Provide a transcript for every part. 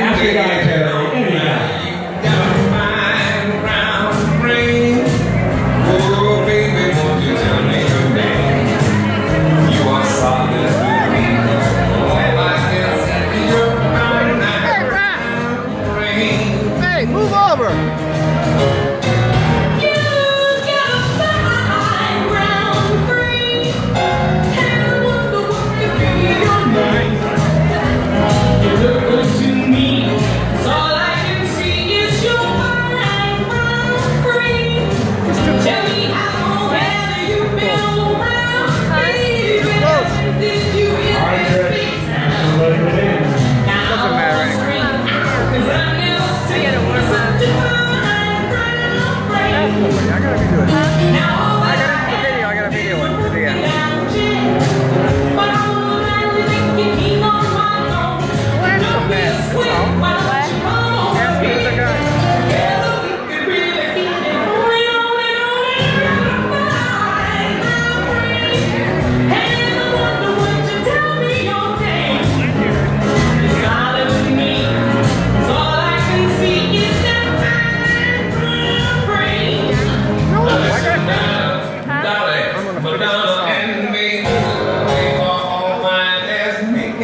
After that.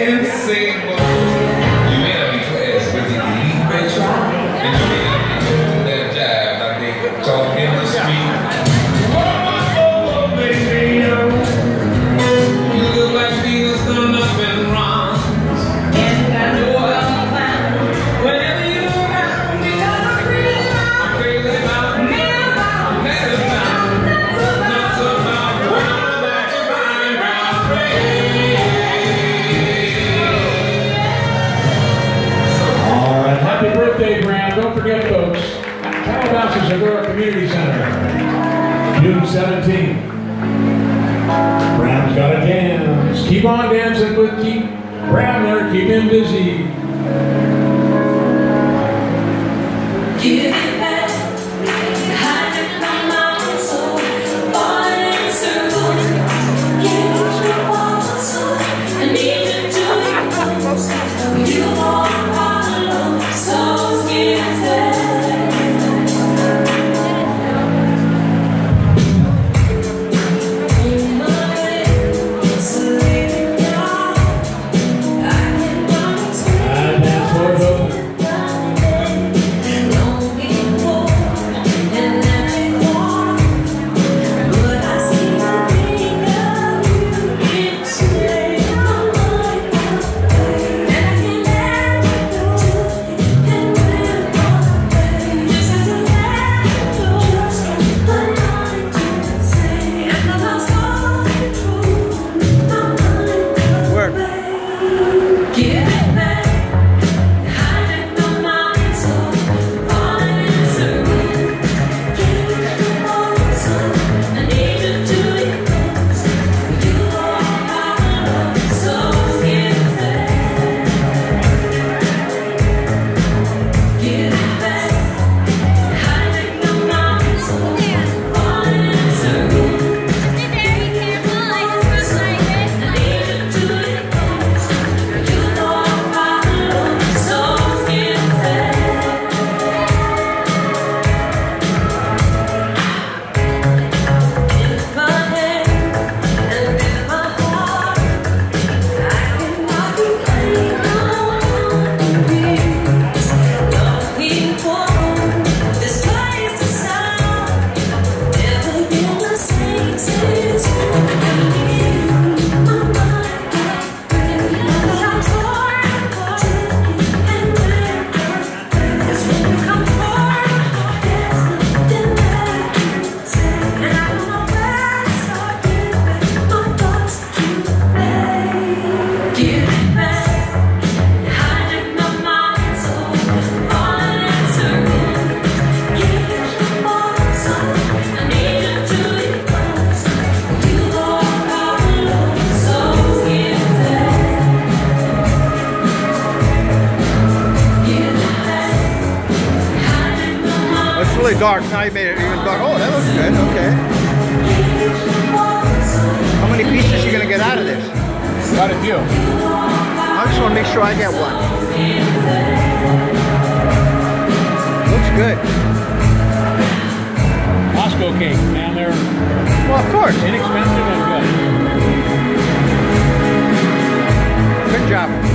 insane. June 17th. Bram's got a dance. Keep on dancing with keep Bram there, keep him busy. Yeah. Really dark. Now you made it even dark. Oh, that looks good. Okay. How many pieces are you going to get out of this? Got a few. I just want to make sure I get one. Looks good. Costco cake, man. They're well, of course. Inexpensive and good. Good job.